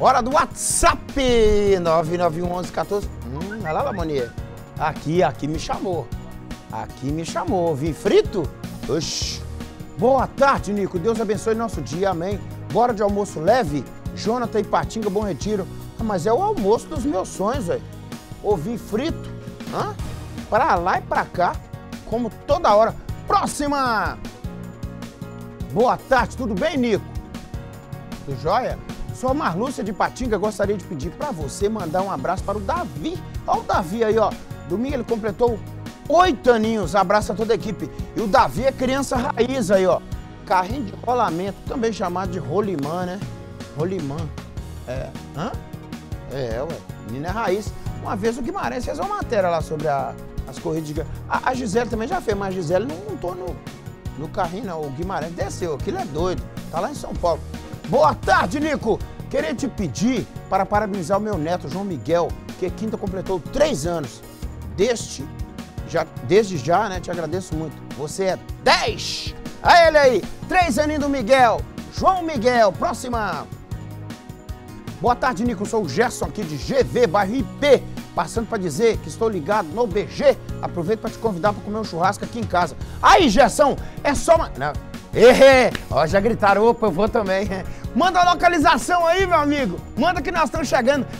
Hora do WhatsApp! 9911114. Hum, olha lá, Lamonier. Aqui, aqui me chamou. Aqui me chamou. Vim frito? Oxi. Boa tarde, Nico. Deus abençoe nosso dia. Amém. Bora de almoço leve? Jonathan e Patinga, bom retiro. Ah, mas é o almoço dos meus sonhos, velho. Ouvir frito? Hã? Pra lá e pra cá. Como toda hora. Próxima! Boa tarde, tudo bem, Nico? Tudo jóia? Sou a Marlúcia de Patinga, gostaria de pedir para você mandar um abraço para o Davi. Olha o Davi aí, ó. Domingo ele completou oito aninhos. Abraço a toda a equipe. E o Davi é criança raiz aí, ó. Carrinho de rolamento, também chamado de rolimã, né? Rolimã. É. Hã? É, ué. Menina é raiz. Uma vez o Guimarães fez uma matéria lá sobre a, as corridas de... A, a Gisele também já fez, mas a Gisele não montou no, no carrinho, não. O Guimarães desceu. Aquilo é doido. Tá lá em São Paulo. Boa tarde, Nico. Queria te pedir para parabenizar o meu neto, João Miguel, que quinta completou três anos. Deste, já, desde já, né, te agradeço muito. Você é 10! A ele aí, três aninhos do Miguel. João Miguel, próxima. Boa tarde, Nico. Sou o Gerson aqui de GV, bairro IP. Passando para dizer que estou ligado no BG. Aproveito para te convidar para comer um churrasco aqui em casa. Aí, Gerson, é só uma... Não. Ehe, ó, já gritaram, opa, eu vou também. Manda a localização aí, meu amigo. Manda que nós estamos chegando.